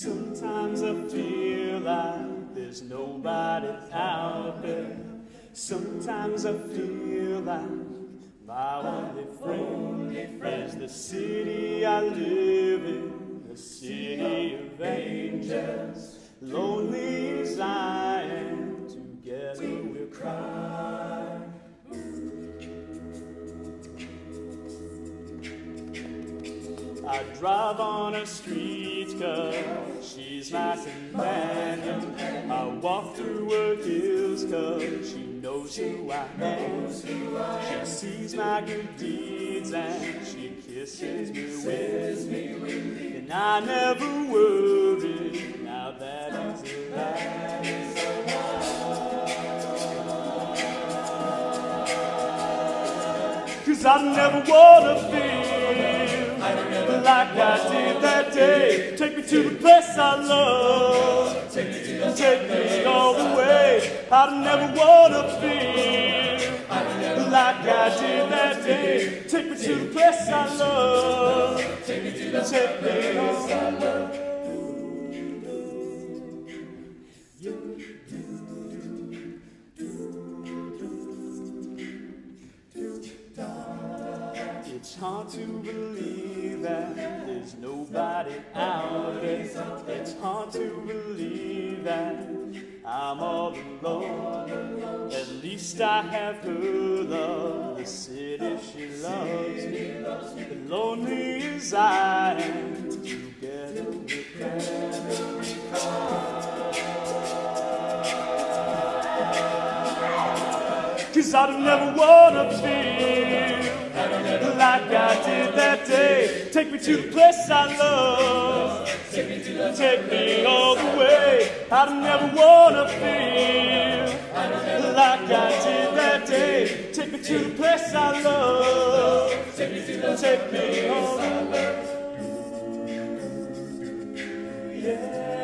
Sometimes I feel like there's nobody out there. Sometimes I feel like my only friend is the city I live in, the city of angels. Lonely as I I drive on her street cause she's my companion. I walk through her hills cause she knows who I am. She sees my good deeds and she kisses me with me And I never worry now that is a alive. Cause I never wanna feel like I did that day. Take me to the place I love. Take me, all the way. I never wanna feel like I did that day. Take me to the place I love. Take me all the way. It's hard to believe that there's nobody out there. It's hard to believe that I'm all alone. At least I have her love, the city she loves me. Lonely as I am, Cause I don't ever wanna feel like I did that day. Take me to the place I love. Take me all the way. I don't ever wanna feel like I did that day. Take me to the place I love. Take me all the way. Yeah.